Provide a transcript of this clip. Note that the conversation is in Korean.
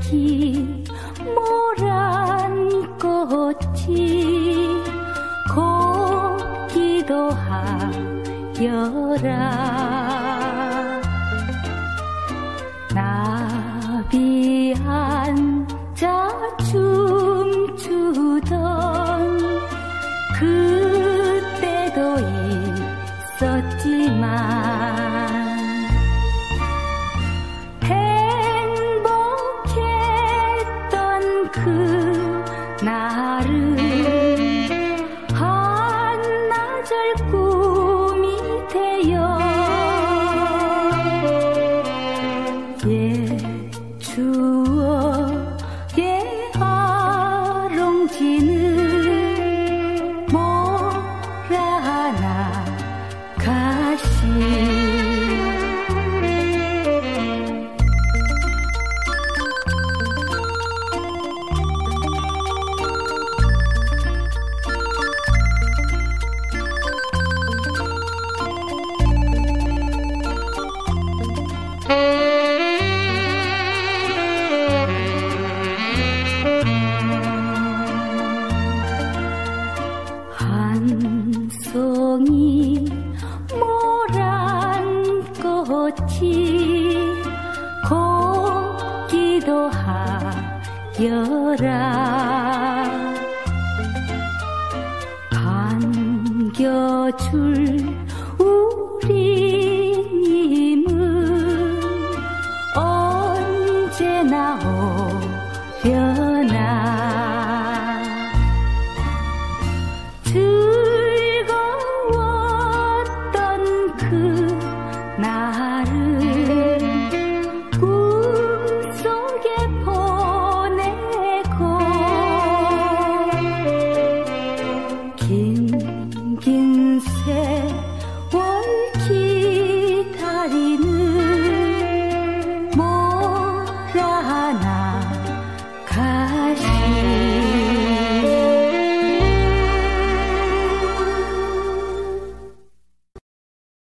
기 모란 꽃이 곱기도 하여라. 나비 앉아 춤추던 그때도 있었지만 날은 송이 모란 꽃이 곱기도 하여라. 반겨줄